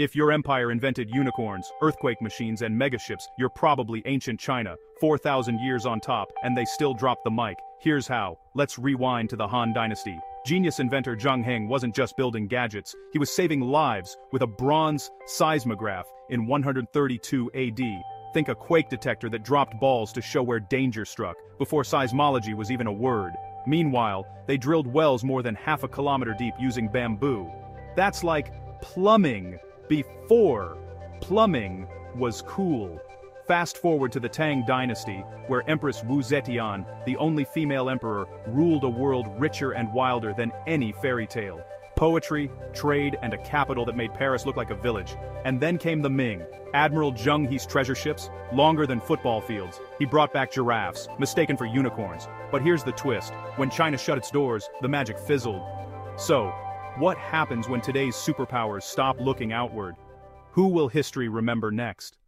If your empire invented unicorns, earthquake machines and megaships, you're probably ancient China, 4,000 years on top, and they still dropped the mic. Here's how. Let's rewind to the Han Dynasty. Genius inventor Zhang Heng wasn't just building gadgets, he was saving lives with a bronze seismograph in 132 AD. Think a quake detector that dropped balls to show where danger struck, before seismology was even a word. Meanwhile, they drilled wells more than half a kilometer deep using bamboo. That's like plumbing before plumbing was cool. Fast forward to the Tang dynasty, where Empress Wu Zetian, the only female emperor, ruled a world richer and wilder than any fairy tale. Poetry, trade, and a capital that made Paris look like a village. And then came the Ming. Admiral Zheng He's treasure ships, longer than football fields. He brought back giraffes, mistaken for unicorns. But here's the twist. When China shut its doors, the magic fizzled. So, what happens when today's superpowers stop looking outward? Who will history remember next?